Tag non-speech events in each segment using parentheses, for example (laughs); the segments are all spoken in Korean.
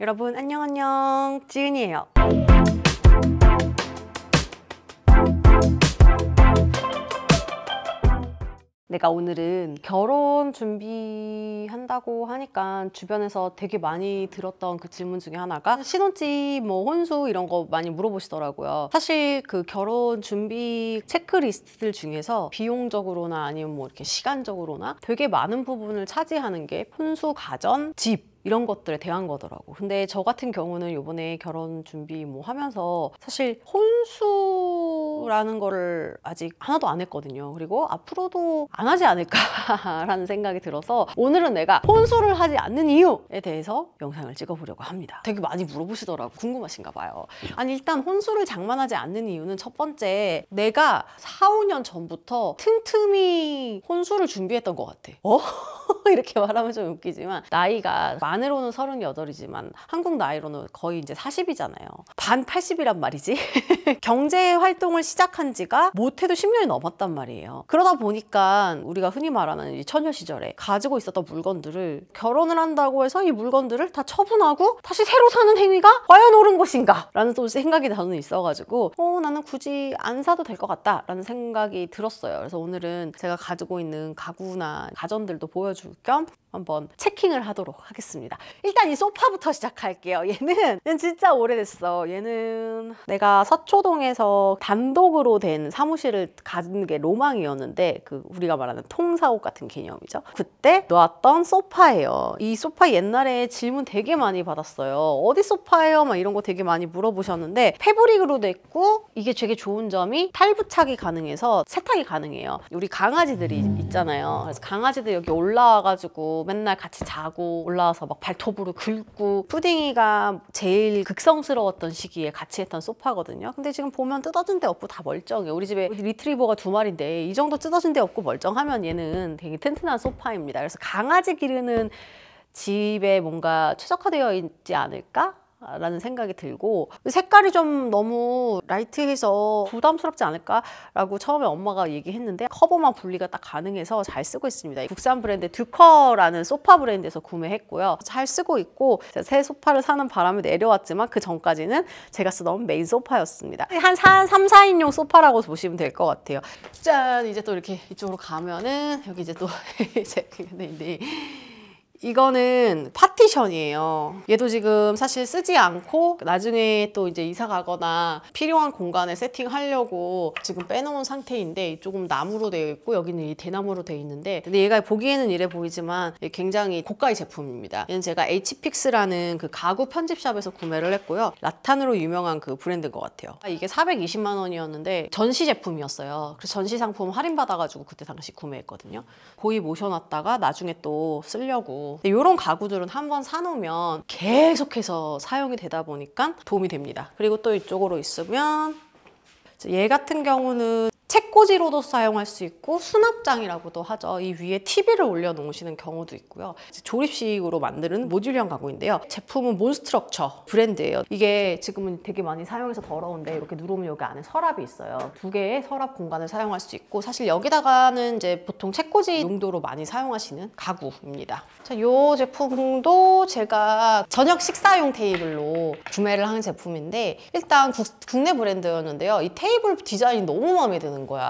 여러분 안녕 안녕 지은이에요. 내가 오늘은 결혼 준비한다고 하니까 주변에서 되게 많이 들었던 그 질문 중에 하나가 신혼집 뭐 혼수 이런 거 많이 물어보시더라고요. 사실 그 결혼 준비 체크리스트들 중에서 비용적으로나 아니면 뭐 이렇게 시간적으로나 되게 많은 부분을 차지하는 게 혼수 가전, 집 이런 것들에 대한 거더라고. 근데 저 같은 경우는 요번에 결혼 준비 뭐 하면서 사실 혼수라는 거를 아직 하나도 안 했거든요. 그리고 앞으로도 안 하지 않을까라는 (laughs) 생각이 들어서 오늘은 내가 혼수를 하지 않는 이유에 대해서 영상을 찍어보려고 합니다. 되게 많이 물어보시더라고. 궁금하신가 봐요. 아니 일단 혼수를 장만하지 않는 이유는 첫 번째 내가 4, 5년 전부터 틈틈이 혼수를 준비했던 것 같아. 어? (laughs) 이렇게 말하면 좀 웃기지만 나이가 만으로는 38이지만 한국 나이로는 거의 이제 40이잖아요. 반 80이란 말이지. (laughs) 경제 활동을 시작한 지가 못해도 10년이 넘었단 말이에요. 그러다 보니까 우리가 흔히 말하는 이 처녀 시절에 가지고 있었던 물건들을 결혼을 한다고 해서 이 물건들을 다 처분하고 다시 새로 사는 행위가 과연 옳은 것인가? 라는 또 생각이 저는 있어가지고 어 나는 굳이 안 사도 될 것 같다 라는 생각이 들었어요. 그래서 오늘은 제가 가지고 있는 가구나 가전들도 보여줄 겸 한번 체킹을 하도록 하겠습니다. 일단 이 소파부터 시작할게요. 얘는, 얘는 진짜 오래됐어. 얘는 내가 서초동에서 단독으로 된 사무실을 가진 게 로망이었는데 그 우리가 말하는 통사옥 같은 개념이죠. 그때 놓았던 소파예요. 이 소파 옛날에 질문 되게 많이 받았어요. 어디 소파예요? 막 이런 거 되게 많이 물어보셨는데 패브릭으로 됐고 이게 되게 좋은 점이 탈부착이 가능해서 세탁이 가능해요. 우리 강아지들이 있잖아요. 그래서 강아지들 여기 올라와가지고 맨날 같이 자고 올라와서 막 발톱으로 긁고 푸딩이가 제일 극성스러웠던 시기에 같이 했던 소파거든요. 근데 지금 보면 뜯어진 데 없고 다 멀쩡해. 우리 집에 리트리버가 두 마리인데 이 정도 뜯어진 데 없고 멀쩡하면 얘는 되게 튼튼한 소파입니다. 그래서 강아지 기르는 집에 뭔가 최적화되어 있지 않을까? 라는 생각이 들고 색깔이 좀 너무 light해서 부담스럽지 않을까 라고 처음에 엄마가 얘기했는데 커버만 분리가 딱 가능해서 잘 쓰고 있습니다. 국산 브랜드 듀커라는 소파 브랜드에서 구매했고요. 잘 쓰고 있고 새 소파를 사는 바람에 내려왔지만 그 전까지는 제가 쓰던 메인 소파였습니다. 한 3, 4인용 소파라고 보시면 될 것 같아요. 짠! 이제 또 이렇게 이쪽으로 가면은 여기 이제 또 (laughs) 이제 네, 이거는 파티션이에요. 얘도 지금 사실 쓰지 않고 나중에 또 이제 이사 가거나 필요한 공간에 세팅하려고 지금 빼놓은 상태인데 조금 나무로 되어 있고 여기는 이 대나무로 되어 있는데 근데 얘가 보기에는 이래 보이지만 굉장히 고가의 제품입니다. 얘는 제가 HPix라는 그 가구 편집샵에서 구매를 했고요. 라탄으로 유명한 그 브랜드인 것 같아요. 이게 420만 원이었는데 전시 제품이었어요. 그래서 전시 상품 할인 받아가지고 그때 당시 구매했거든요. 고이 모셔놨다가 나중에 또 쓰려고 이런 가구들은 한번 사놓으면 계속해서 사용이 되다 보니까 도움이 됩니다. 그리고 또 이쪽으로 있으면 얘 같은 경우는 책꽂이로도 사용할 수 있고 수납장이라고도 하죠. 이 위에 TV를 올려놓으시는 경우도 있고요. 조립식으로 만드는 모듈형 가구인데요. 제품은 몬스트럭처 브랜드예요. 이게 지금은 되게 많이 사용해서 더러운데 이렇게 누르면 여기 안에 서랍이 있어요. 두 개의 서랍 공간을 사용할 수 있고 사실 여기다가는 이제 보통 책꽂이 용도로 많이 사용하시는 가구입니다. 자, 이 제품도 제가 저녁 식사용 테이블로 구매를 한 제품인데 일단 국, 국내 브랜드였는데요. 이 테이블 디자인이 너무 마음에 드는 거야.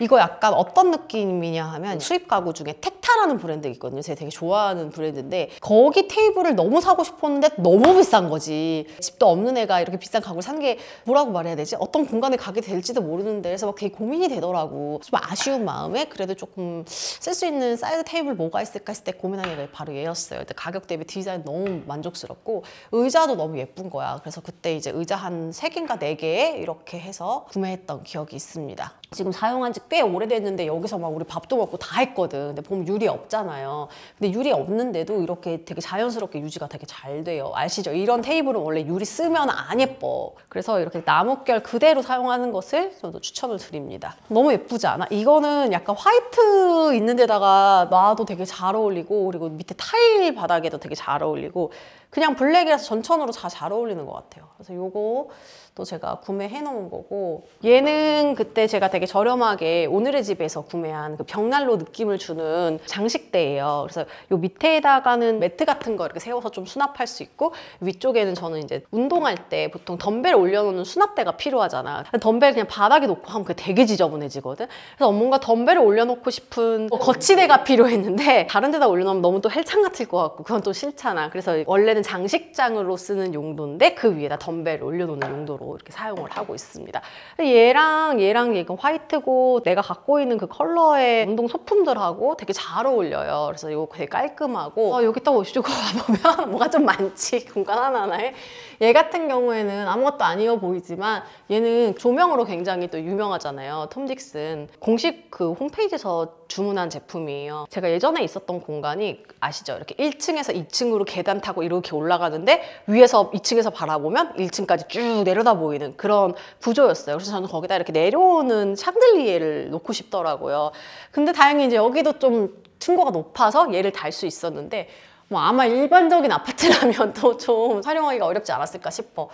이거 약간 어떤 느낌이냐 하면 수입 가구 중에 텍타라는 브랜드 있거든요. 제가 되게 좋아하는 브랜드인데 거기 테이블을 너무 사고 싶었는데 너무 비싼 거지. 집도 없는 애가 이렇게 비싼 가구를 산 게 뭐라고 말해야 되지? 어떤 공간에 가게 될지도 모르는데 그래서 막 되게 고민이 되더라고. 좀 아쉬운 마음에 그래도 조금 쓸 수 있는 사이드 테이블 뭐가 있을까 했을 때 고민한 게 바로 얘였어요. 가격 대비 디자인 너무 만족스럽고 의자도 너무 예쁜 거야. 그래서 그때 이제 의자 한 세개인가네개 이렇게 해서 구매했던 기억이 있습니다. 지금 사용한 지 꽤 오래됐는데 여기서 막 우리 밥도 먹고 다 했거든. 근데 보면 유리 없잖아요. 근데 유리 없는데도 이렇게 되게 자연스럽게 유지가 되게 잘 돼요. 아시죠? 이런 테이블은 원래 유리 쓰면 안 예뻐. 그래서 이렇게 나뭇결 그대로 사용하는 것을 저도 추천을 드립니다. 너무 예쁘지 않아? 이거는 약간 화이트 있는 데다가 놔도 되게 잘 어울리고 그리고 밑에 타일 바닥에도 되게 잘 어울리고 그냥 블랙이라서 전천으로 다 잘 어울리는 것 같아요. 그래서 요거 또 제가 구매해 놓은 거고 얘는 그때 제가 되게 저렴하게 오늘의 집에서 구매한 그 벽난로 느낌을 주는 장식대예요. 그래서 요 밑에다가는 매트 같은 거 이렇게 세워서 좀 수납할 수 있고 위쪽에는 저는 이제 운동할 때 보통 덤벨 올려놓는 수납대가 필요하잖아. 덤벨 그냥 바닥에 놓고 하면 그게 되게 지저분해지거든. 그래서 뭔가 덤벨을 올려놓고 싶은 뭐 거치대가 필요했는데 다른 데다 올려놓으면 너무 또 헬창 같을 것 같고 그건 또 싫잖아. 그래서 원래는 장식장으로 쓰는 용도인데 그 위에다 덤벨을 올려놓는 용도로 이렇게 사용을 하고 있습니다. 얘랑 얘랑 얘가 화이트고 내가 갖고 있는 그 컬러의 운동 소품들하고 되게 잘 어울려요. 그래서 이거 되게 깔끔하고 어, 여기 딱 오시고 와보면 뭐가 좀 많지 (laughs) 공간 하나하나에 얘 같은 경우에는 아무것도 아니어 보이지만 얘는 조명으로 굉장히 또 유명하잖아요. 톰 딕슨 공식 그 홈페이지에서 주문한 제품이에요. 제가 예전에 있었던 공간이 아시죠? 이렇게 1층에서 2층으로 계단 타고 이렇게 올라가는데 위에서 2층에서 바라보면 1층까지 쭉 내려다 보이는 그런 구조였어요. 그래서 저는 거기다 이렇게 내려오는 샹들리에를 놓고 싶더라고요. 근데 다행히 이제 여기도 좀 층고가 높아서 얘를 달 수 있었는데 뭐 아마 일반적인 아파트라면 (laughs) 또좀 촬영하기가 어렵지 않았을까 싶어.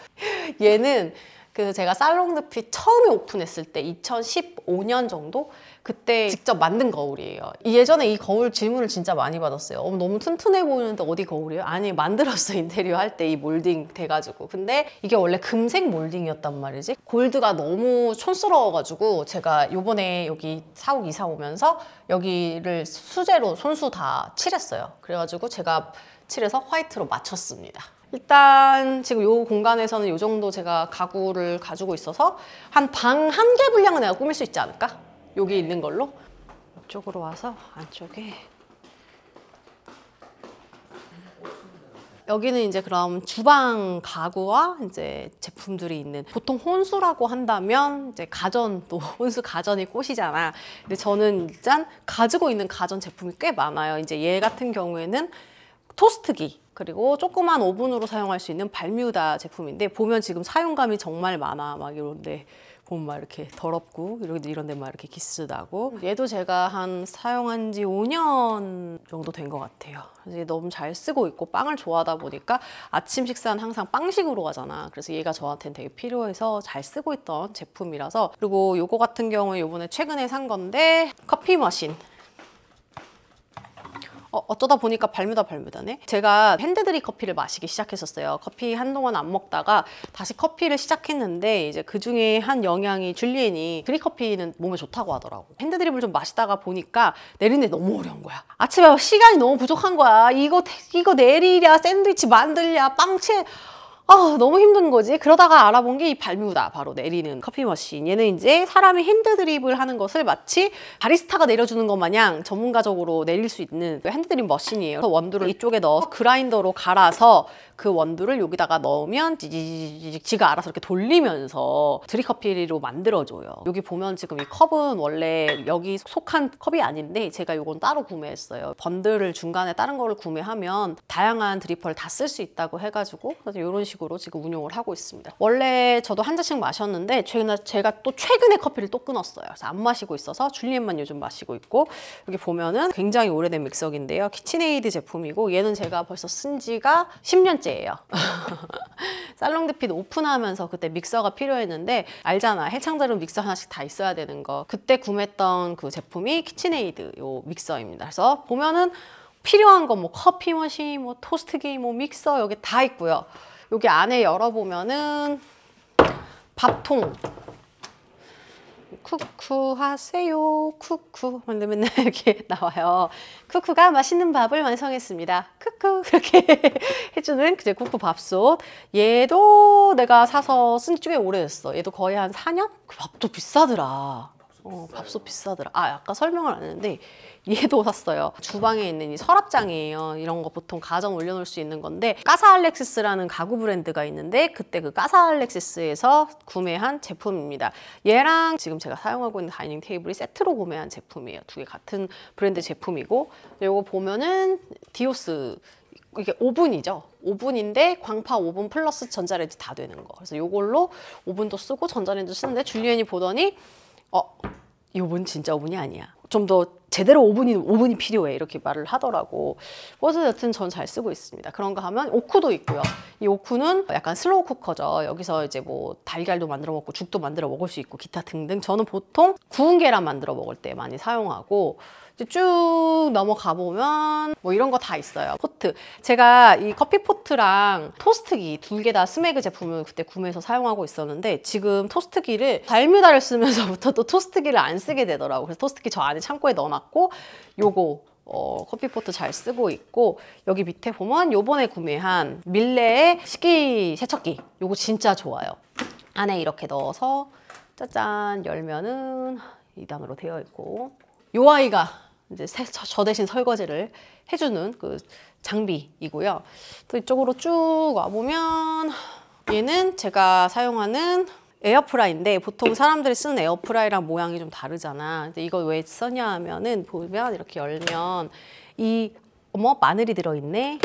얘는 그 제가 살롱드피 처음에 오픈했을 때 2015년 정도 그때 직접 만든 거울이에요. 예전에 이 거울 질문을 진짜 많이 받았어요. 어, 너무 튼튼해 보이는데 어디 거울이에요? 아니 만들었어 인테리어 할 때 이 몰딩 돼가지고. 근데 이게 원래 금색 몰딩이었단 말이지. 골드가 너무 촌스러워가지고 제가 요번에 여기 사옥 이사 오면서 여기를 수제로 손수 다 칠했어요. 그래가지고 제가 칠해서 화이트로 맞췄습니다. 일단 지금 이 공간에서는 이 정도 제가 가구를 가지고 있어서 한 방 한 개 분량은 내가 꾸밀 수 있지 않을까? 여기 있는 걸로 이쪽으로 와서 안쪽에 여기는 이제 그럼 주방 가구와 이제 제품들이 있는 보통 혼수라고 한다면 이제 가전 또 (laughs) 혼수 가전이 꽃이잖아. 근데 저는 일단 가지고 있는 가전 제품이 꽤 많아요. 이제 얘 같은 경우에는 토스트기 그리고 조그만 오븐으로 사용할 수 있는 발뮤다 제품인데 보면 지금 사용감이 정말 많아 막 이런데 보면 막 이렇게 더럽고 이런 이런 데막 이렇게 기스 나고 얘도 제가 한 사용한 지 5년 정도 된 것 같아요. 그래서 너무 잘 쓰고 있고 빵을 좋아하다 보니까 아침 식사는 항상 빵식으로 하잖아. 그래서 얘가 저한테는 되게 필요해서 잘 쓰고 있던 제품이라서 그리고 요거 같은 경우는 요번에 최근에 산 건데 커피 머신 어, 어쩌다 보니까 발뮤다 발뮤다네. 제가 핸드드립 커피를 마시기 시작했었어요. 커피 한동안 안 먹다가 다시 커피를 시작했는데 이제 그 중에 한 영향이 줄리엔이 드립 커피는 몸에 좋다고 하더라고. 핸드드립을 좀 마시다가 보니까 내리는데 너무 어려운 거야. 아침에 시간이 너무 부족한 거야. 이거 이거 내리랴 샌드위치 만들랴 빵채 아 너무 힘든 거지. 그러다가 알아본 게 이 발뮤다 바로 내리는 커피 머신. 얘는 이제 사람이 핸드 드립을 하는 것을 마치 바리스타가 내려주는 것 마냥 전문가적으로 내릴 수 있는 그 핸드 드립 머신이에요. 원두를 이쪽에 넣어서 그라인더로 갈아서 그 원두를 여기다가 넣으면 지지직 지가 알아서 이렇게 돌리면서 드립커피로 만들어줘요 여기 보면 지금 이 컵은 원래 여기 속한 컵이 아닌데 제가 이건 따로 구매했어요 번들을 중간에 다른 거를 구매하면 다양한 드리퍼를 다 쓸 수 있다고 해가지고 그래서 이런 식으로 지금 운용을 하고 있습니다. 원래 저도 한 잔씩 마셨는데 최근에 제가 또 최근에 커피를 또 끊었어요. 그래서 안 마시고 있어서 줄리엔만 요즘 마시고 있고 여기 보면은 굉장히 오래된 믹서기인데요. KitchenAid 제품이고 얘는 제가 벌써 쓴 지가 10년째 예요. (laughs) 살롱드핏 오픈하면서 그때 믹서가 필요했는데 알잖아. 헬창 자고로 믹서 하나씩 다 있어야 되는 거. 그때 구매했던 그 제품이 KitchenAid 요 믹서입니다. 그래서 보면은 필요한 거 뭐 커피 머신, 뭐 토스트기, 뭐 믹서 여기 다 있고요. 여기 안에 열어보면은 밥통 쿠쿠 하세요. 쿠쿠 근데 맨날 (laughs) 이렇게 나와요. 쿠쿠가 맛있는 밥을 완성했습니다. 쿠쿠 (laughs) 이렇게 해주는 이제 쿠쿠 밥솥. 얘도 내가 사서 쓴지 꽤 오래됐어. 얘도 거의 한 4년? 그 밥도 비싸더라. 어, 밥솥 비싸더라. 아, 아까 설명을 안 했는데 얘도 샀어요. 주방에 있는 이 서랍장이에요. 이런 거 보통 가정 올려놓을 수 있는 건데 까사 알렉시스라는 가구 브랜드가 있는데 그때 그 까사 알렉시스에서 구매한 제품입니다. 얘랑 지금 제가 사용하고 있는 dining 테이블이 세트로 구매한 제품이에요. 두 개 같은 브랜드 제품이고 이거 보면은 DIOS 이게 오븐이죠. 오븐인데 광파 오븐 플러스 전자레인지 다 되는 거. 그래서 이걸로 오븐도 쓰고 전자레인지 쓰는데 줄리엔이 보더니 어, 이 오븐 진짜 오븐이 아니야. 좀 더 제대로 오븐이 오븐이 필요해 이렇게 말을 하더라고. 그래서 여튼 전 잘 쓰고 있습니다. 그런가 하면 오쿠도 있고요. 이 오쿠는 약간 slow cooker죠. 여기서 이제 뭐 달걀도 만들어 먹고 죽도 만들어 먹을 수 있고 기타 등등. 저는 보통 구운 계란 만들어 먹을 때 많이 사용하고 이제 쭉 넘어가 보면 뭐 이런 거 다 있어요. 포트. 제가 이 커피 포트랑 토스트기 두 개 다 Smeg 제품을 그때 구매해서 사용하고 있었는데 지금 토스트기를 Balmuda를 쓰면서부터 또 토스트기를 안 쓰게 되더라고. 그래서 토스트기 저 안에 창고에 넣어놨고 요거 어, 커피포트 잘 쓰고 있고 여기 밑에 보면 요번에 구매한 밀레의 식기 세척기 요거 진짜 좋아요 안에 이렇게 넣어서 짜잔 열면은 2단으로 되어 있고 요 아이가 이제 세- 저- 저 대신 설거지를 해주는 그 장비이고요 또 이쪽으로 쭉 와보면 얘는 제가 사용하는 에어프라이인데 보통 사람들이 쓰는 에어프라이랑 모양이 좀 다르잖아. 근데 이거 왜 써냐 하면은 보면 이렇게 열면 이 어머 마늘이 들어있네.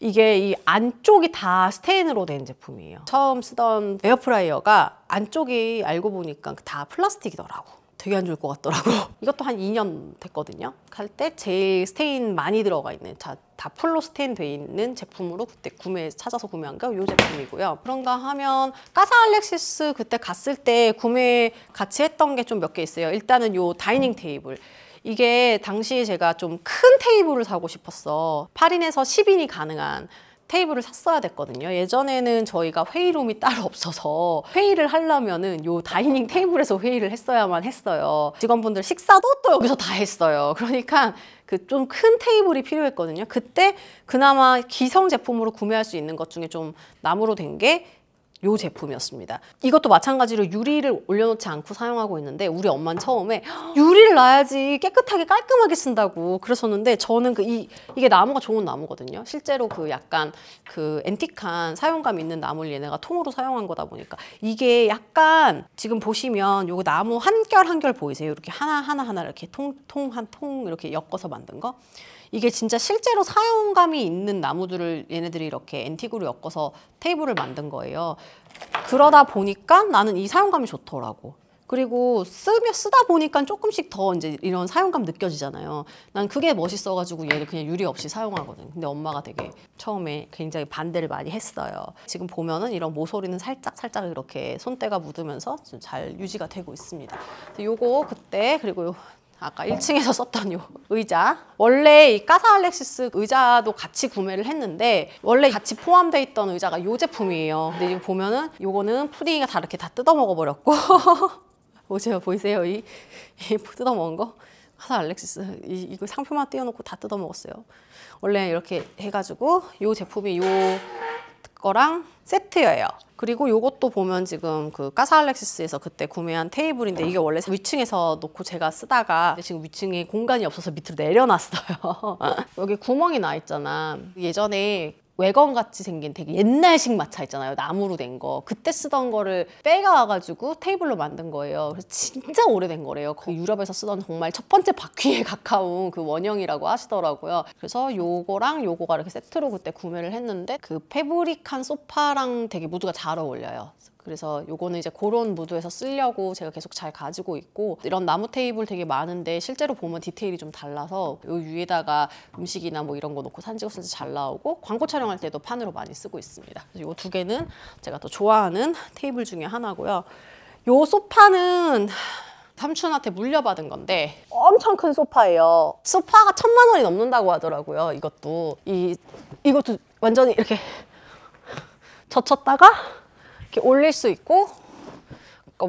이게 이 안쪽이 다 스테인으로 된 제품이에요. 처음 쓰던 에어프라이어가 안쪽이 알고 보니까 다 플라스틱이더라고. 되게 안 좋을 것 같더라고. (laughs) 이것도 한 2년 됐거든요. 할 때 제일 스테인 많이 들어가 있는 자, 다 full로 스테인 돼 있는 제품으로 그때 구매 찾아서 구매한 게 이 제품이고요. 그런가 하면 Casa Alexis 그때 갔을 때 구매 같이 했던 게 좀 몇 개 있어요. 일단은 요 dining 테이블. 이게 당시에 제가 좀 큰 테이블을 사고 싶었어. 8인에서 10인이 가능한 테이블을 샀어야 됐거든요. 예전에는 저희가 회의룸이 따로 없어서 회의를 하려면은 요 다이닝 테이블에서 회의를 했어야만 했어요. 직원분들 식사도 또 여기서 다 했어요. 그러니까 그 좀 큰 테이블이 필요했거든요. 그때 그나마 기성 제품으로 구매할 수 있는 것 중에 좀 나무로 된게 요 제품이었습니다. 이것도 마찬가지로 유리를 올려놓지 않고 사용하고 있는데 우리 엄마는 처음에 유리를 놔야지 깨끗하게 깔끔하게 쓴다고 그랬었는데 저는 그 이 이게 나무가 좋은 나무거든요. 실제로 그 약간 그 앤틱한 사용감 있는 나무를 얘네가 통으로 사용한 거다 보니까 이게 약간 지금 보시면 요거 나무 한결 한결 보이세요? 이렇게 하나 하나 하나 이렇게 통 통 한통 이렇게 엮어서 만든 거. 이게 진짜 실제로 사용감이 있는 나무들을 얘네들이 이렇게 앤틱으로 엮어서 테이블을 만든 거예요. 그러다 보니까 나는 이 사용감이 좋더라고. 그리고 쓰며 쓰다 보니까 조금씩 더 이제 이런 사용감 느껴지잖아요. 난 그게 멋있어가지고 얘를 그냥 유리 없이 사용하거든. 근데 엄마가 되게 처음에 굉장히 반대를 많이 했어요. 지금 보면은 이런 모서리는 살짝 살짝 이렇게 손때가 묻으면서 좀 잘 유지가 되고 있습니다. 요거 그때 그리고 요 아까 1층에서 썼던 요 (laughs) 의자. 원래 이 까사 알렉시스 의자도 같이 구매를 했는데 원래 같이 포함되어 있던 의자가 요 제품이에요. 근데 이거 보면은 요거는 푸딩이가 다 이렇게 다 뜯어 먹어 버렸고. 보세요 보이세요? 이, 이 뜯어 먹은 거? 까사 알렉시스. 이, 이거 상표만 띄워놓고 다 뜯어 먹었어요. 원래 이렇게 해가지고 요 제품이 요 거랑 세트예요. 그리고 요것도 보면 지금 그 까사 알렉시스에서 그때 구매한 테이블인데 이게 원래 위층에서 놓고 제가 쓰다가 지금 위층에 공간이 없어서 밑으로 내려놨어요. (laughs) 여기 구멍이 나 있잖아. 예전에 외건 같이 생긴 되게 옛날식 마차 있잖아요. 나무로 된 거. 그때 쓰던 거를 빼가와가지고 테이블로 만든 거예요. 그래서 진짜 오래된 거래요. 그 유럽에서 쓰던 정말 첫 번째 바퀴에 (laughs) 가까운 그 원형이라고 하시더라고요. 그래서 요거랑 요거가 이렇게 세트로 그때 구매를 했는데 그 패브릭한 소파랑 되게 무드가 잘 어울려요. 그래서 요거는 이제 그런 무드에서 쓰려고 제가 계속 잘 가지고 있고 이런 나무 테이블 되게 많은데 실제로 보면 디테일이 좀 달라서 요 위에다가 음식이나 뭐 이런 거 놓고 찍었을 때잘 나오고 광고 촬영할 때도 판으로 많이 쓰고 있습니다. 그래서 요두 개는 제가 또 좋아하는 테이블 중에 하나고요. 요 소파는 삼촌한테 물려받은 건데 엄청 큰 소파예요. 소파가 천만 원이 넘는다고 하더라고요. 이것도 이 이것도 완전히 이렇게 젖혔다가 이렇게 올릴 수 있고 뭐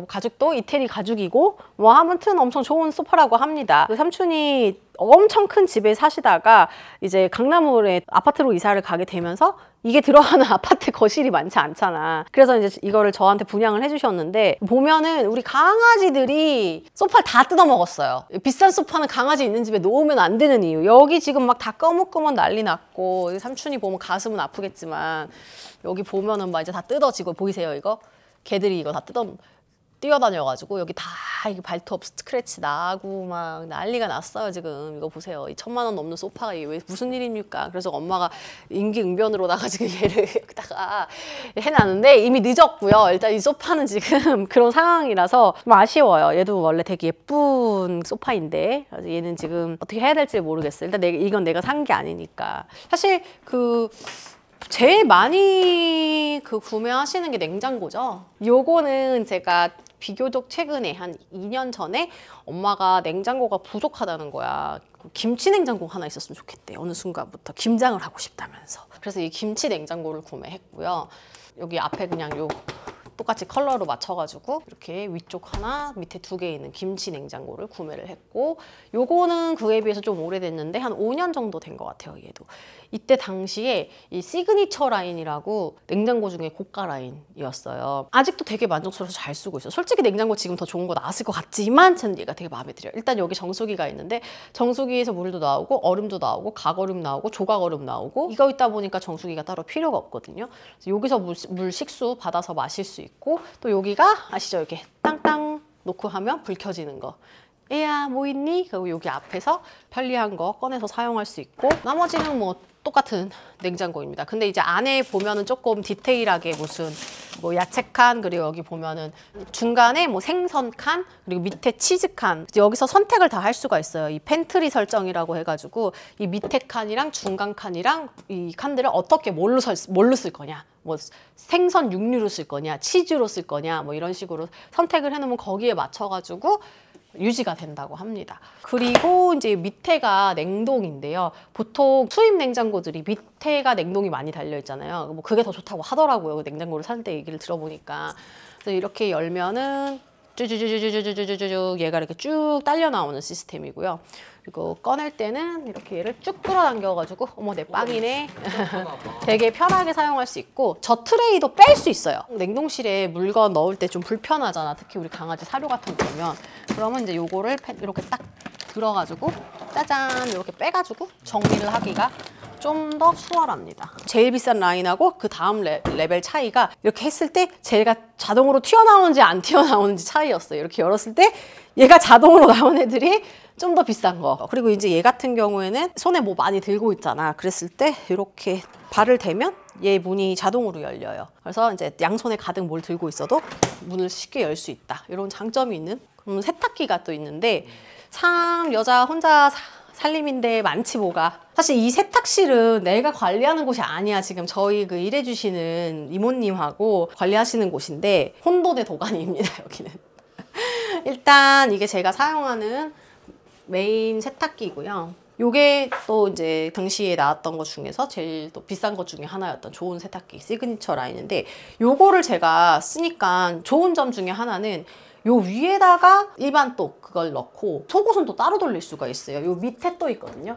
가죽도 이태리 가죽이고 뭐 아무튼 엄청 좋은 소파라고 합니다. 그 삼촌이 엄청 큰 집에 사시다가 이제 강남을에 아파트로 이사를 가게 되면서 이게 들어가는 (laughs) 아파트 거실이 많지 않잖아. 그래서 이제 이거를 저한테 분양을 해주셨는데 보면은 우리 강아지들이 소파를 다 뜯어 먹었어요. 비싼 소파는 강아지 있는 집에 놓으면 안 되는 이유. 여기 지금 막 다 꺼뭇꺼뭇 난리 났고 삼촌이 보면 가슴은 아프겠지만 여기 보면은 막 이제 다 뜯어지고 보이세요 이거? 개들이 이거 다 뜯어 뛰어다녀가지고 여기 다 이게 발톱 스크래치 나고 막 난리가 났어요 지금. 이거 보세요. 이 천만 원 넘는 소파가 이게 왜 무슨 일입니까? 그래서 엄마가 임기응변으로 나가지고 (laughs) 얘를 여기다가 해놨는데 이미 늦었고요. 일단 이 소파는 지금 (laughs) 그런 상황이라서 좀 아쉬워요. 얘도 원래 되게 예쁜 소파인데. 얘는 지금 어떻게 해야 될지 모르겠어요. 일단 내가, 이건 내가 산 게 아니니까. 사실 그 제일 많이 그 구매하시는 게 냉장고죠. 요거는 제가 비교적 최근에 한 2년 전에 엄마가 냉장고가 부족하다는 거야. 그 김치 냉장고 하나 있었으면 좋겠대. 어느 순간부터 김장을 하고 싶다면서. 그래서 이 김치 냉장고를 구매했고요. 여기 앞에 그냥 요 똑같이 컬러로 맞춰가지고 이렇게 위쪽 하나 밑에 두 개 있는 김치 냉장고를 구매를 했고 요거는 그에 비해서 좀 오래됐는데 한 5년 정도 된 것 같아요 얘도. 이때 당시에 이 시그니처 라인이라고 냉장고 중에 고가 라인이었어요. 아직도 되게 만족스러워서 잘 쓰고 있어요. 솔직히 냉장고 지금 더 좋은 거 나왔을 것 같지만 저는 얘가 되게 마음에 들어요. 일단 여기 정수기가 있는데 정수기에서 물도 나오고 얼음도 나오고 각얼음 나오고 조각얼음 나오고 이거 있다 보니까 정수기가 따로 필요가 없거든요. 여기서 물, 물 식수 받아서 마실 수 있고 또 여기가 아시죠 이렇게 땅땅 놓고 하면 불 켜지는 거 애야 뭐 있니? 그리고 여기 앞에서 편리한 거 꺼내서 사용할 수 있고 나머지는 뭐 똑같은 냉장고입니다. 근데 이제 안에 보면은 조금 디테일하게 무슨 뭐 야채 칸 그리고 여기 보면은 중간에 뭐 생선 칸 그리고 밑에 치즈 칸 여기서 선택을 다 할 수가 있어요. 이 팬트리 설정이라고 해가지고 이 밑에 칸이랑 중간 칸이랑 이 칸들을 어떻게 뭘로, 설, 뭘로 쓸 거냐 뭐 생선 육류로 쓸 거냐 치즈로 쓸 거냐 뭐 이런 식으로 선택을 해놓으면 거기에 맞춰가지고 유지가 된다고 합니다. 그리고 이제 밑에가 냉동인데요. 보통 수입 냉장고들이 밑에가 냉동이 많이 달려 있잖아요. 뭐 그게 더 좋다고 하더라고요. 그 냉장고를 살때 얘기를 들어보니까. 그래서 이렇게 열면은 쭈쭈쭈쭈쭈쭈쭈쭈 얘가 이렇게 쭉 딸려 나오는 시스템이고요. 그리고 꺼낼 때는 이렇게 얘를 쭉 끌어당겨가지고 어머 내 빵이네. (laughs) 되게 편하게 사용할 수 있고 저 트레이도 뺄 수 있어요. 냉동실에 물건 넣을 때 좀 불편하잖아. 특히 우리 강아지 사료 같은 거 보면. 그러면 이제 요거를 이렇게 딱 들어가지고 짜잔 이렇게 빼가지고 정리를 하기가 좀 더 수월합니다. 제일 비싼 라인하고 그 다음 레, 벨 차이가 이렇게 했을 때 제가 자동으로 튀어나오는지 안 튀어나오는지 차이였어요. 이렇게 열었을 때 얘가 자동으로 나온 애들이 좀 더 비싼 거. 그리고 이제 얘 같은 경우에는 손에 뭐 많이 들고 있잖아. 그랬을 때 이렇게 발을 대면 얘 문이 자동으로 열려요. 그래서 이제 양손에 가득 뭘 들고 있어도 문을 쉽게 열 수 있다. 이런 장점이 있는 그럼 세탁기가 또 있는데 참 여자 혼자 살림인데 많지 뭐가. 사실 이 세탁실은 내가 관리하는 곳이 아니야. 지금 저희 그 일해주시는 이모님하고 관리하시는 곳인데 혼돈의 도가니입니다. (laughs) 여기는. 일단 이게 제가 사용하는 메인 세탁기고요. 요게 또 이제 당시에 나왔던 것 중에서 제일 또 비싼 것 중에 하나였던 좋은 세탁기 시그니처 라인인데 요거를 제가 쓰니까 좋은 점 중에 하나는 요 위에다가 일반 또 그걸 넣고 속옷은 또 따로 돌릴 수가 있어요. 요 밑에 또 있거든요.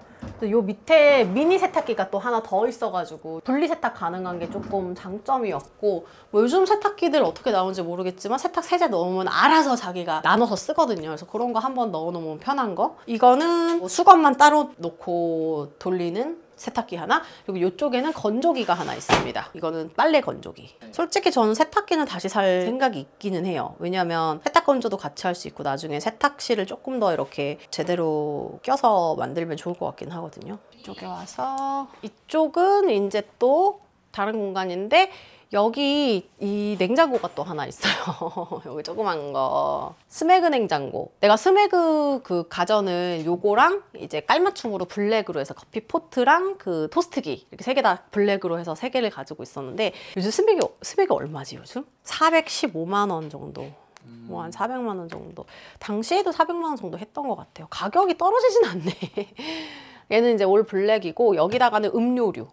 요 밑에 미니 세탁기가 또 하나 더 있어가지고 분리 세탁 가능한 게 조금 장점이었고 뭐 요즘 세탁기들 어떻게 나오는지 모르겠지만 세탁 세제 넣으면 알아서 자기가 나눠서 쓰거든요. 그래서 그런 거 한 번 넣어놓으면 편한 거. 이거는 뭐 수건만 따로 놓고 돌리는 세탁기 하나 그리고 이쪽에는 건조기가 하나 있습니다. 이거는 빨래 건조기. 솔직히 저는 세탁기는 다시 살 생각이 있기는 해요. 왜냐면 세탁 건조도 같이 할 수 있고 나중에 세탁실을 조금 더 이렇게 제대로 껴서 만들면 좋을 것 같긴 하거든요. 이쪽에 와서 이쪽은 이제 또 다른 공간인데 여기 이 냉장고가 또 하나 있어요. (laughs) 여기 조그만 거. Smeg 냉장고. 내가 Smeg 그 가전을 요거랑 이제 깔맞춤으로 black으로 해서 커피 포트랑 그 토스트기 이렇게 세 개 다 black으로 해서 세 개를 가지고 있었는데 요즘 Smeg Smeg 얼마지 요즘? 415만 원 정도. 뭐한 400만 원 정도. 당시에도 400만 원 정도 했던 것 같아요. 가격이 떨어지진 않네. (laughs) 얘는 이제 all black이고 여기다가는 음료류.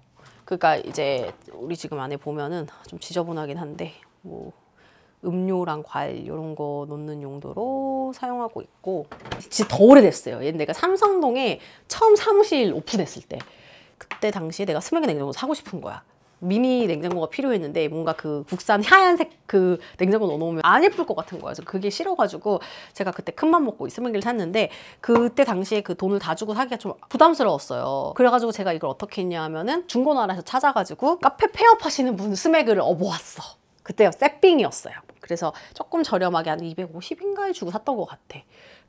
그러니까 이제 우리 지금 안에 보면은 좀 지저분하긴 한데 뭐 음료랑 과일 이런 거 놓는 용도로 사용하고 있고 진짜 더 오래됐어요. 얘 내가 삼성동에 처음 사무실 오픈했을 때 그때 당시에 내가 스매그 냉장고 사고 싶은 거야. 미니 냉장고가 필요했는데 뭔가 그 국산 하얀색 그 냉장고 넣어놓으면 안 예쁠 것 같은 거예요. 그래서 그게 싫어가지고 제가 그때 큰맘 먹고 이스맹기를 샀는데 그때 당시에 그 돈을 다 주고 사기가 좀 부담스러웠어요. 그래가지고 제가 이걸 어떻게 했냐 하면은 중고나라에서 찾아가지고 카페 폐업 하시는 분 스매그를 업어왔어. 그때요 세핑이었어요. 그래서 조금 저렴하게 한 250인가에 주고 샀던 것 같아.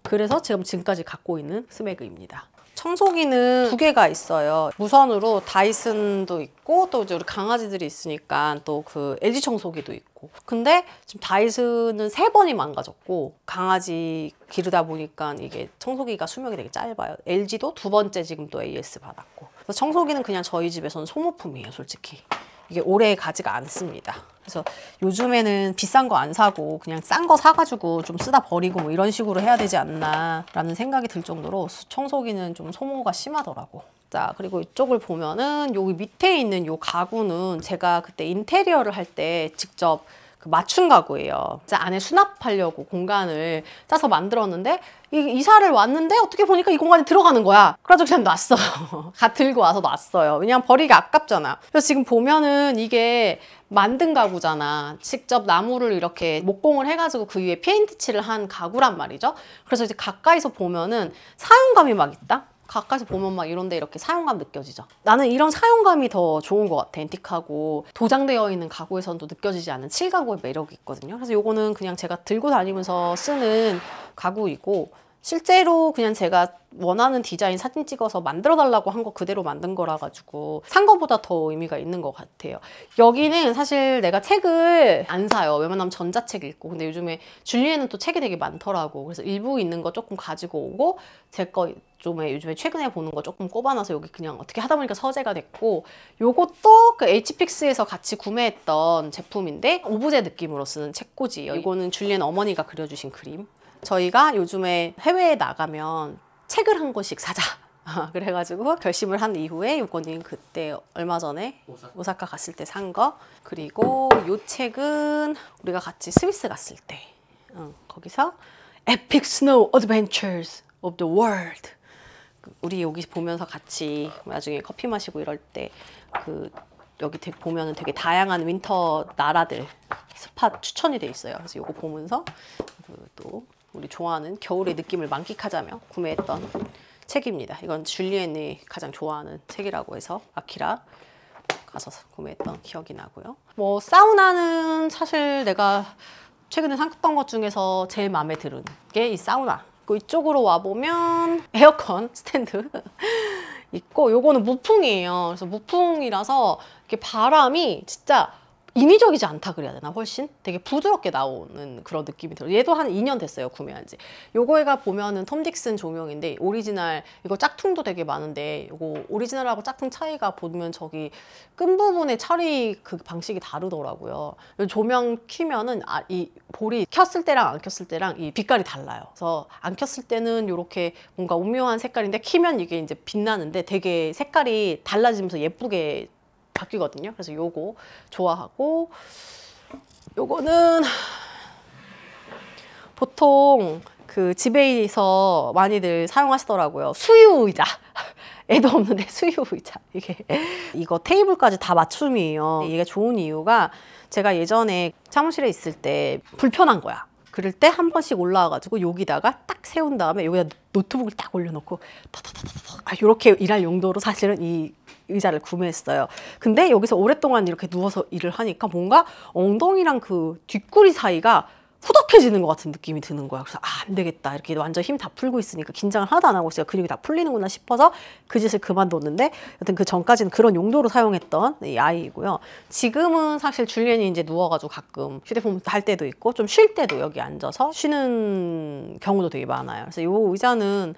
그래서 지금 지금까지 갖고 있는 스매그입니다. 청소기는 두 개가 있어요. 무선으로 다이슨도 있고 또 이제 우리 강아지들이 있으니까 또 그 LG 청소기도 있고. 근데 지금 다이슨은 세 번이 망가졌고 강아지 기르다 보니까 이게 청소기가 수명이 되게 짧아요. LG도 두 번째 지금 또 AS 받았고. 청소기는 그냥 저희 집에서는 소모품이에요, 솔직히. 이게 오래 가지가 않습니다. 그래서 요즘에는 비싼 거 안 사고 그냥 싼 거 사가지고 좀 쓰다 버리고 뭐 이런 식으로 해야 되지 않나라는 생각이 들 정도로 청소기는 좀 소모가 심하더라고. 자 그리고 이쪽을 보면은 여기 밑에 있는 요 가구는 제가 그때 인테리어를 할 때 직접 그 맞춤 가구예요. 안에 수납하려고 공간을 짜서 만들었는데 이, 이사를 왔는데 어떻게 보니까 이 공간에 들어가는 거야. 그래서 그냥 놨어. (laughs) 가 들고 와서 놨어요. 왜냐면 버리기 아깝잖아. 그래서 지금 보면은 이게 만든 가구잖아. 직접 나무를 이렇게 목공을 해가지고 그 위에 페인트 칠을 한 가구란 말이죠. 그래서 이제 가까이서 보면은 사용감이 막 있다? 가까이서 보면 막 이런데 이렇게 사용감 느껴지죠. 나는 이런 사용감이 더 좋은 것 같아. 앤틱하고 도장되어 있는 가구에서도 느껴지지 않는 칠가구의 매력이 있거든요. 그래서 요거는 그냥 제가 들고 다니면서 쓰는 가구이고 실제로 그냥 제가 원하는 디자인 사진 찍어서 만들어 달라고 한 거 그대로 만든 거라 가지고 산 거보다 더 의미가 있는 것 같아요. 여기는 사실 내가 책을 안 사요. 웬만하면 전자책 읽고 근데 요즘에 줄리에는 또 책이 되게 많더라고. 그래서 일부 있는 거 조금 가지고 오고 제 거 좀에 요즘에 최근에 보는 거 조금 꼽아놔서 여기 그냥 어떻게 하다 보니까 서재가 됐고 요것도 그 HPX에서 같이 구매했던 제품인데 오브제 느낌으로 쓰는 책꽂이에요. 이거는 줄리엔 어머니가 그려주신 그림. 저희가 요즘에 해외에 나가면 책을 한 권씩 사자. 그래가지고 결심을 한 이후에 요거는 그때 얼마 전에 오사카, 오사카 갔을 때 산 거. 그리고 요 책은 우리가 같이 스위스 갔을 때 어, 거기서 Epic Snow Adventures of the World. 우리 여기 보면서 같이 나중에 커피 마시고 이럴 때 그 여기 되게 보면은 되게 다양한 winter 나라들 spot 추천이 돼 있어요. 그래서 요거 보면서 그 또 우리 좋아하는 겨울의 느낌을 만끽하자며 구매했던 책입니다. 이건 줄리엔이 가장 좋아하는 책이라고 해서 아키라 가서 구매했던 기억이 나고요. 뭐 사우나는 사실 내가 최근에 샀던 것 중에서 제일 마음에 드는 게 이 사우나. 이쪽으로 와 보면 에어컨 스탠드 (laughs) 있고 요거는 무풍이에요. 그래서 무풍이라서 이렇게 바람이 진짜 인위적이지 않다 그래야 되나? 훨씬? 되게 부드럽게 나오는 그런 느낌이 들어요. 얘도 한 2년 됐어요 구매한 지. 요거가 보면은 Tom Dixon 조명인데 오리지널 이거 짝퉁도 되게 많은데 요거 오리지널하고 짝퉁 차이가 보면 저기 끈 부분의 처리 그 방식이 다르더라고요 조명 키면은 아, 이 볼이 켰을 때랑 안 켰을 때랑 이 빛깔이 달라요. 그래서 안 켰을 때는 요렇게 뭔가 오묘한 색깔인데 키면 이게 이제 빛나는데 되게 색깔이 달라지면서 예쁘게 바뀌거든요. 그래서 요거 좋아하고 요거는 보통 그 집에서 많이들 사용하시더라고요. 수유 의자. (laughs) 애도 없는데 수유 의자. 이게 이거 테이블까지 다 맞춤이에요. 이게 좋은 이유가 제가 예전에 사무실에 있을 때 불편한 거야. 그럴 때 한 번씩 올라와가지고 여기다가 딱 세운 다음에 여기다 노트북을 딱 올려놓고 타타타타 아, 이렇게 일할 용도로 사실은 이 의자를 구매했어요. 근데 여기서 오랫동안 이렇게 누워서 일을 하니까 뭔가 엉덩이랑 그 뒷구리 사이가 후덕해지는 것 같은 느낌이 드는 거야. 그래서 아, 안 되겠다. 이렇게 완전 힘 다 풀고 있으니까 긴장을 하나도 안 하고 제가 근육이 다 풀리는구나 싶어서 그 짓을 그만뒀는데 여튼 그 전까지는 그런 용도로 사용했던 이 아이이고요. 지금은 사실 줄리엔이 이제 누워가지고 가끔 휴대폰 할 때도 있고 좀 쉴 때도 여기 앉아서 쉬는 경우도 되게 많아요. 그래서 이 의자는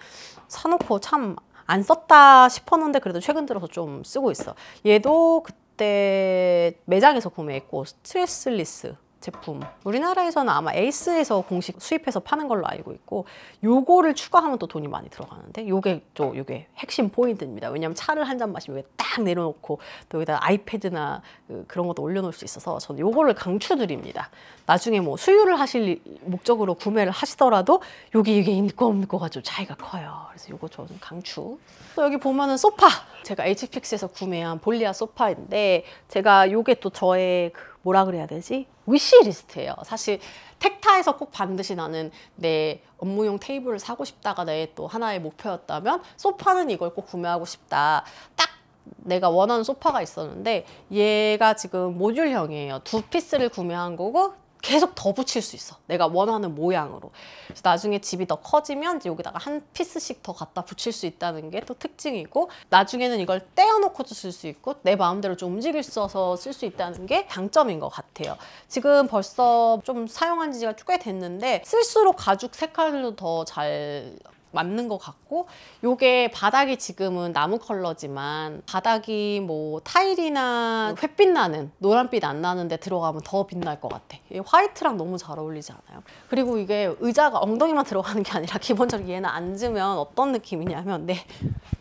사놓고 참 안 썼다 싶었는데 그래도 최근 들어서 좀 쓰고 있어. 얘도 그때 매장에서 구매했고 스트레스리스 제품. 우리나라에서는 아마 에이스에서 공식 수입해서 파는 걸로 알고 있고 요거를 추가하면 또 돈이 많이 들어가는데 요게 또 요게 핵심 포인트입니다. 왜냐면 차를 한 잔 마시면 딱 내려놓고 또 여기다 아이패드나 그 그런 것도 올려놓을 수 있어서 저는 요거를 강추드립니다. 나중에 뭐 수유를 하실 목적으로 구매를 하시더라도 여기 이게 있고 없는 거가 좀 차이가 커요. 그래서 요거 저는 강추. 또 여기 보면은 소파. 제가 HPX에서 구매한 볼리아 소파인데 제가 요게 또 저의 그 뭐라 그래야 되지? 위시리스트예요. 사실 택타에서 꼭 반드시 나는 내 업무용 테이블을 사고 싶다가 내 또 하나의 목표였다면 소파는 이걸 꼭 구매하고 싶다. 딱 내가 원하는 소파가 있었는데 얘가 지금 모듈형이에요. 두 피스를 구매한 거고 계속 더 붙일 수 있어. 내가 원하는 모양으로. 그래서 나중에 집이 더 커지면 여기다가 한 piece씩 더 갖다 붙일 수 있다는 게 또 특징이고 나중에는 이걸 떼어놓고도 쓸 수 있고 내 마음대로 좀 움직일 수 있어서 쓸 수 있다는 게 장점인 것 같아요. 지금 벌써 좀 사용한 지가 꽤 됐는데 쓸수록 가죽 색깔도 더 잘 맞는 것 같고 요게 바닥이 지금은 나무 컬러지만 바닥이 뭐 타일이나 햇빛 나는 노란빛 안 나는데 들어가면 더 빛날 것 같아. 이 white랑 너무 잘 어울리지 않아요? 그리고 이게 의자가 엉덩이만 (laughs) 들어가는 게 아니라 기본적으로 얘는 앉으면 어떤 느낌이냐면 내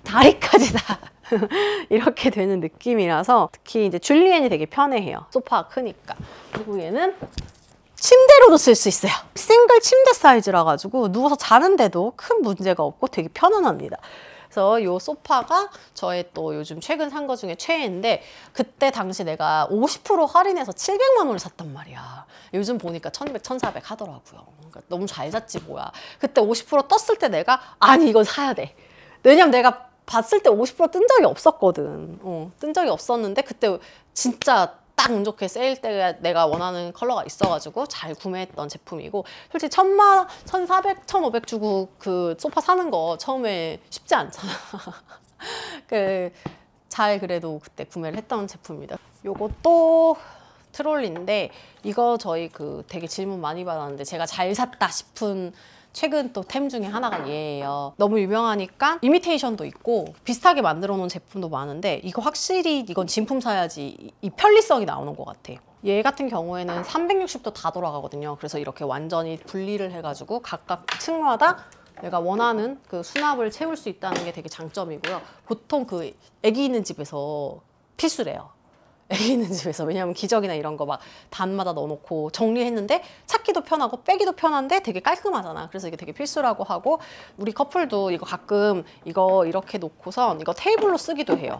다리까지 다 (laughs) 이렇게 되는 느낌이라서 특히 이제 줄리엔이 되게 편해해요. 소파가 크니까. 그리고 얘는 침대로도 쓸 수 있어요. 싱글 침대 사이즈라 가지고 누워서 자는데도 큰 문제가 없고 되게 편안합니다. 그래서 이 소파가 저의 또 요즘 최근 산 거 중에 최애인데 그때 당시 내가 50% 할인해서 700만 원을 샀단 말이야. 요즘 보니까 1200, 1400 하더라고요. 그러니까 너무 잘 샀지 뭐야. 그때 50% 떴을 때 내가 아니 이건 사야 돼. 왜냐면 내가 봤을 때 50%뜬 적이 없었거든. 어, 뜬 적이 없었는데 그때 진짜 딱운 좋게 세일 때 내가 원하는 컬러가 있어가지고 잘 구매했던 제품이고 솔직히 천만 원, 천사백, 천오백 주고 그 소파 사는 거 처음에 쉽지 않잖아. (laughs) 그 잘 그래도 그때 구매를 했던 제품입니다. 요것도 트롤리인데 이거 저희 그 되게 질문 많이 받았는데 제가 잘 샀다 싶은 최근 또 템 중에 하나가 얘예요. 너무 유명하니까 이미테이션도 있고 비슷하게 만들어 놓은 제품도 많은데 이거 확실히 이건 진품 사야지 이 편리성이 나오는 것 같아요. 얘 같은 경우에는 360도 다 돌아가거든요. 그래서 이렇게 완전히 분리를 해가지고 각각 층마다 내가 원하는 그 수납을 채울 수 있다는 게 되게 장점이고요. 보통 그 애기 있는 집에서 필수래요. 애기 있는 집에서. 왜냐하면 기저귀나 이런 거 막 단마다 넣어놓고 정리했는데 찾기도 편하고 빼기도 편한데 되게 깔끔하잖아. 그래서 이게 되게 필수라고 하고 우리 커플도 이거 가끔 이거 이렇게 놓고선 이거 테이블로 쓰기도 해요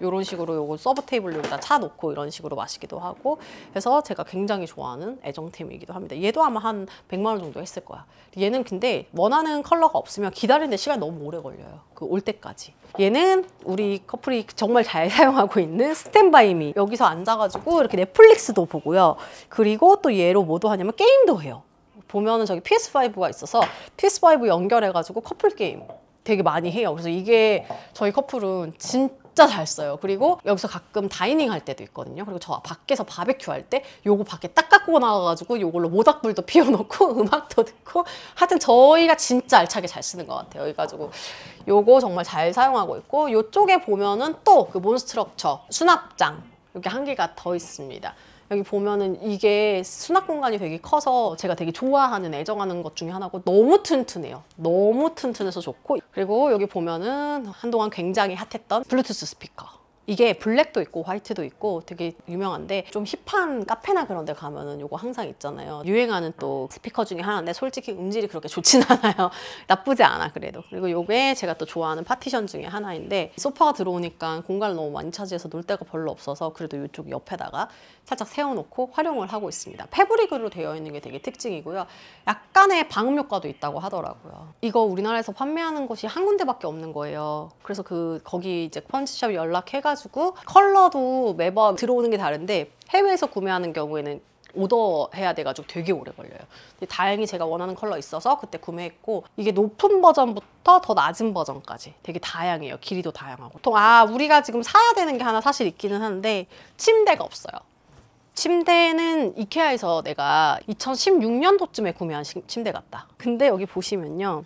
이런 식으로 요거 sub 테이블 여기다 차 놓고 이런 식으로 마시기도 하고 그래서 제가 굉장히 좋아하는 애정템이기도 합니다. 얘도 아마 한 100만 원 정도 했을 거야. 얘는 근데 원하는 컬러가 없으면 기다리는데 시간이 너무 오래 걸려요. 그 올 때까지. 얘는 우리 커플이 정말 잘 (laughs) 사용하고 있는 스탠바이미. 여기서 앉아가지고 이렇게 넷플릭스도 보고요. 그리고 또 얘로 뭐도 하냐면 게임도 해요. 보면은 저기 PS5가 있어서 PS5 연결해가지고 커플 게임 되게 많이 해요. 그래서 이게 저희 커플은 진짜 진짜 잘 써요. 그리고 여기서 가끔 다이닝 할 때도 있거든요. 그리고 저 밖에서 바베큐 할 때 요거 밖에 딱 갖고 나가가지고 요걸로 모닥불도 (laughs) 피워놓고 음악도 듣고 하여튼 저희가 진짜 알차게 잘 쓰는 것 같아요. 그래가지고 요거 정말 잘 사용하고 있고 요쪽에 보면은 또 그 몬스트럭처 수납장 여기 한 개가 더 있습니다. 여기 보면은 이게 수납 공간이 되게 커서 제가 되게 좋아하는 애정하는 것 중에 하나고 너무 튼튼해요. 너무 튼튼해서 좋고 그리고 여기 보면은 한동안 굉장히 핫했던 블루투스 스피커 이게 블랙도 있고 화이트도 있고 되게 유명한데 좀 힙한 카페나 그런 데 가면은 이거 항상 있잖아요. 유행하는 또 스피커 중에 하나인데 솔직히 음질이 그렇게 좋진 (laughs) 않아요. 나쁘지 않아 그래도. 그리고 요게 제가 또 좋아하는 파티션 중에 하나인데 소파가 들어오니까 공간을 너무 많이 차지해서 놀 데가 별로 없어서 그래도 이쪽 옆에다가 살짝 세워놓고 활용을 하고 있습니다. 패브릭으로 되어 있는 게 되게 특징이고요. 약간의 방음 효과도 있다고 하더라고요. 이거 우리나라에서 판매하는 곳이 한 군데밖에 없는 거예요. 그래서 그 거기 이제 펀치샵 연락해가 해가지고 컬러도 매번 들어오는 게 다른데 해외에서 구매하는 경우에는 오더 해야 돼가지고 되게 오래 걸려요. 다행히 제가 원하는 컬러 있어서 그때 구매했고 이게 높은 버전부터 더 낮은 버전까지 되게 다양해요. 길이도 다양하고. 보통 아 우리가 지금 사야 되는 게 하나 사실 있기는 한데 침대가 없어요. 침대는 이케아에서 내가 2016년도쯤에 구매한 침대 같다. 근데 여기 보시면요.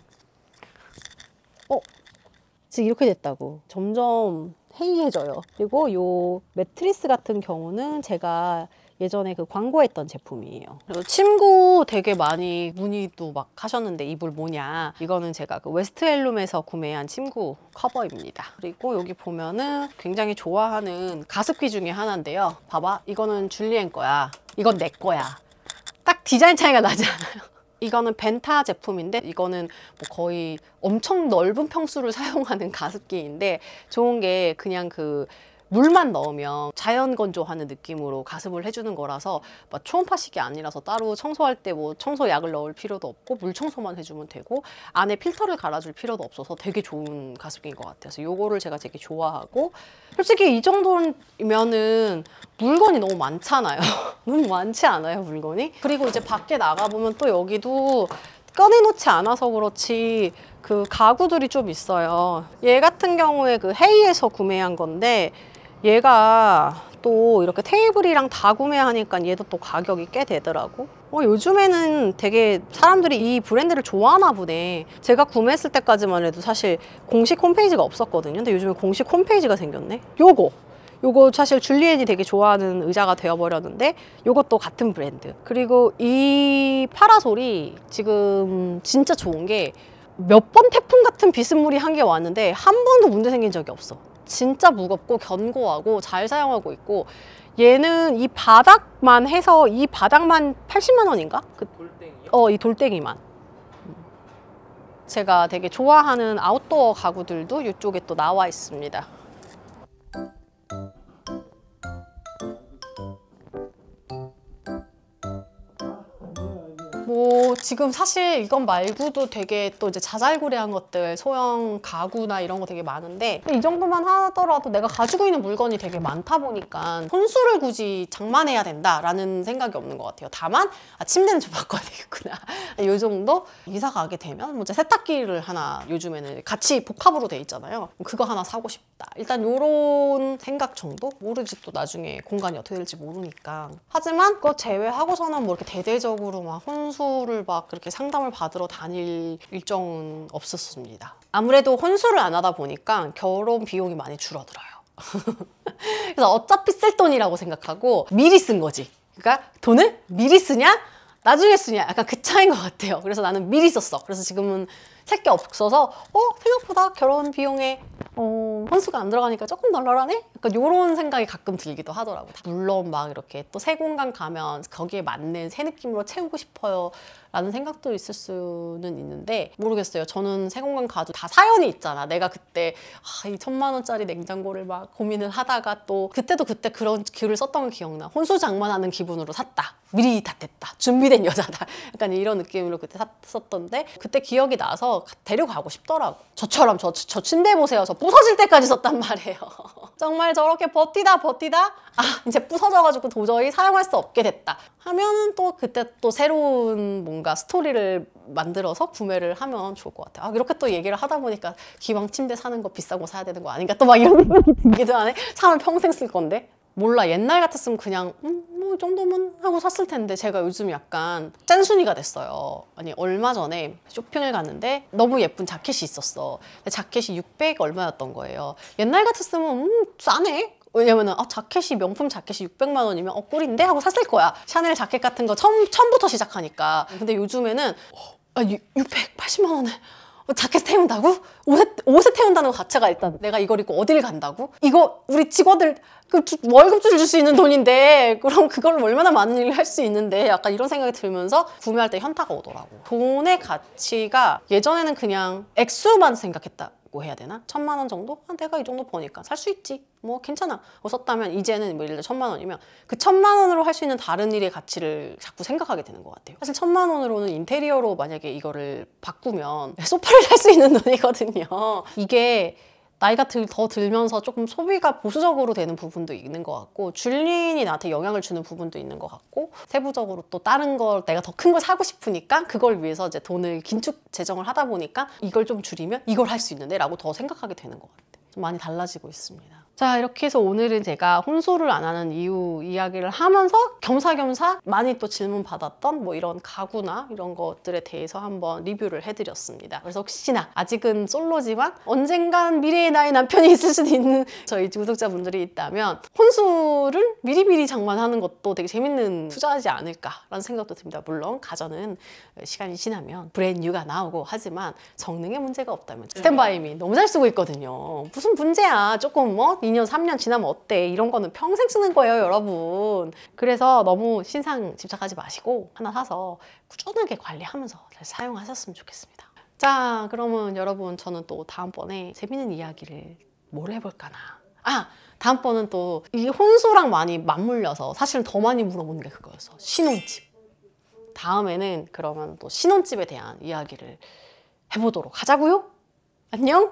어? 지금 이렇게 됐다고. 점점 해이해져요. 그리고 요 매트리스 같은 경우는 제가 예전에 그 광고했던 제품이에요. 침구 되게 많이 문의도 막 하셨는데 이불 뭐냐. 이거는 제가 그 West Elm에서 구매한 침구 커버입니다. 그리고 여기 보면은 굉장히 좋아하는 가습기 중에 하나인데요. 봐봐. 이거는 줄리엔 거야. 이건 내 거야. 딱 디자인 차이가 나지 않아요? 이거는 Venta 제품인데 이거는 뭐 거의 엄청 넓은 평수를 (laughs) 사용하는 가습기인데 좋은 게 그냥 그 물만 넣으면 자연 건조하는 느낌으로 가습을 해주는 거라서 막 초음파식이 아니라서 따로 청소할 때 뭐 청소약을 넣을 필요도 없고 물 청소만 해주면 되고 안에 필터를 갈아줄 필요도 없어서 되게 좋은 가습기인 것 같아서 요거를 제가 되게 좋아하고 솔직히 이 정도면은 물건이 너무 많잖아요. (laughs) 너무 많지 않아요 물건이? 그리고 이제 밖에 나가보면 또 여기도 꺼내놓지 않아서 그렇지 그 가구들이 좀 있어요. 얘 같은 경우에 그 헤이에서 구매한 건데 얘가 또 이렇게 테이블이랑 다 구매하니까 얘도 또 가격이 꽤 되더라고. 어, 요즘에는 되게 사람들이 이 브랜드를 좋아하나 보네. 제가 구매했을 때까지만 해도 사실 공식 홈페이지가 없었거든요. 근데 요즘에 공식 홈페이지가 생겼네. 요거. 요거 사실 줄리엣이 되게 좋아하는 의자가 되어버렸는데 요것도 같은 브랜드. 그리고 이 파라솔이 지금 진짜 좋은 게 몇 번 태풍 같은 비스무리 한 게 왔는데 한 번도 문제 생긴 적이 없어. 진짜 무겁고 견고하고 잘 사용하고 있고 얘는 이 바닥만 해서 이 바닥만 80만 원인가? 그, 어, 이 돌덩이만. 제가 되게 좋아하는 아웃도어 가구들도 이쪽에 또 나와 있습니다. 뭐 지금 사실 이건 말고도 되게 또 이제 자잘구레한 것들 소형 가구나 이런 거 되게 많은데 이 정도만 하더라도 내가 가지고 있는 물건이 되게 많다 보니까 혼수를 굳이 장만해야 된다라는 생각이 없는 것 같아요. 다만 아, 침대는 좀 (laughs) 바꿔야 되겠구나. 이 정도 이사 가게 되면 뭐 이제 세탁기를 하나 요즘에는 같이 복합으로 돼 있잖아요. 그거 하나 사고 싶다. 일단 요런 생각 정도 모르지 또 나중에 공간이 어떻게 될지 모르니까 하지만 그거 제외하고서는 뭐 이렇게 대대적으로 막 혼수 혼수를 막 그렇게 상담을 받으러 다닐 일정은 없었습니다. 아무래도 혼수를 안 하다 보니까 결혼 비용이 많이 줄어들어요. (laughs) 그래서 어차피 쓸 돈이라고 생각하고 미리 쓴 거지. 그러니까 돈을 미리 쓰냐? 나중에 쓰냐? 약간 그 차이인 것 같아요. 그래서 나는 미리 썼어. 그래서 지금은 살 게 없어서 어 생각보다 결혼 비용에 어, 혼수가 안 들어가니까 조금 널널하네? 약간 이런 생각이 가끔 들기도 하더라고요. 물론 막 이렇게 또 새 공간 가면 거기에 맞는 새 느낌으로 채우고 싶어요. 라는 생각도 있을 수는 있는데 모르겠어요. 저는 새 공간 가도 다 사연이 있잖아. 내가 그때 아, 이 천만 원짜리 냉장고를 막 고민을 하다가 또 그때도 그때 그런 글을 썼던 거 기억나. 혼수 장만하는 기분으로 샀다. 미리 다 됐다. 준비된 여자다. (laughs) 약간 이런 느낌으로 그때 샀었던데 그때 기억이 나서 데려가고 싶더라고. 저처럼 저, 저 침대 보세요. 저 부서질 때까지 썼단 말이에요. (laughs) 정말 저렇게 버티다 버티다 아 이제 부서져가지고 도저히 사용할 수 없게 됐다 하면은 또 그때 또 새로운 뭔가 스토리를 만들어서 구매를 하면 좋을 것 같아요. 아, 이렇게 또 얘기를 하다 보니까 기왕 침대 사는 거 비싼 거 사야 되는 거 아닌가 또 막 이런 (laughs) 생각이 들기도 하네. 사면 평생 쓸 건데. 몰라. 옛날 같았으면 그냥 음, 뭐이 정도면 하고 샀을 텐데 제가 요즘 약간 짠순이가 됐어요. 아니 얼마 전에 쇼핑을 갔는데 너무 예쁜 자켓이 있었어. 자켓이 600 얼마였던 거예요. 옛날 같았으면 음 싸네. 왜냐면은 아, 자켓이 명품 자켓이 600만 원이면 어 꿀인데? 하고 샀을 거야. 샤넬 자켓 같은 거 처음, 처음부터 시작하니까. 근데 요즘에는 어, 아, 680만 원을 뭐 자켓 태운다고? 옷에, 옷에 태운다는 것 자체가 일단 내가 이걸 입고 어딜 간다고? 이거 우리 직원들 그 월급줄 줄 수 있는 돈인데 그럼 그걸 얼마나 많은 일을 할 수 있는데 약간 이런 생각이 들면서 구매할 때 현타가 오더라고 돈의 가치가 예전에는 그냥 액수만 생각했다 고 해야 되나? 천만 원 정도? 아, 내가 이 정도 버니까 살 수 있지. 뭐 괜찮아. 뭐 썼다면 이제는 뭐 예를 들어 천만 원이면 그 천만 원으로 할 수 있는 다른 일의 가치를 자꾸 생각하게 되는 것 같아요. 사실 천만 원으로는 인테리어로 만약에 이거를 바꾸면 (laughs) 소파를 살 수 있는 돈이거든요. 이게 나이가 들, 더 들면서 조금 소비가 보수적으로 되는 부분도 있는 것 같고 줄리인이 나한테 영향을 주는 부분도 있는 것 같고 세부적으로 또 다른 걸 내가 더 큰 걸 사고 싶으니까 그걸 위해서 이제 돈을 긴축 재정을 하다 보니까 이걸 좀 줄이면 이걸 할 수 있는데 라고 더 생각하게 되는 것 같아요. 좀 많이 달라지고 있습니다. 자 이렇게 해서 오늘은 제가 혼수를 안 하는 이유 이야기를 하면서 겸사겸사 많이 또 질문 받았던 뭐 이런 가구나 이런 것들에 대해서 한번 리뷰를 해드렸습니다. 그래서 혹시나 아직은 솔로지만 언젠간 미래의 나의 남편이 (laughs) 있을 수도 있는 저희 구독자분들이 있다면 혼수를 미리미리 장만하는 것도 되게 재밌는 투자하지 않을까라는 생각도 듭니다. 물론 가전은 시간이 지나면 브랜뉴가 나오고 하지만 성능에 문제가 없다면 스탠바이미 너무 잘 쓰고 있거든요. 무슨 문제야 조금 뭐 2년, 3년 지나면 어때? 이런 거는 평생 쓰는 거예요, 여러분. 그래서 너무 신상 집착하지 마시고 하나 사서 꾸준하게 관리하면서 잘 사용하셨으면 좋겠습니다. 자, 그러면 여러분 저는 또 다음번에 재밌는 이야기를 뭘 해볼까나 아 다음번은 또 이 혼수랑 많이 맞물려서 사실은 더 많이 물어보는 게 그거였어. 신혼집. 다음에는 그러면 또 신혼집에 대한 이야기를 해보도록 하자고요. 안녕.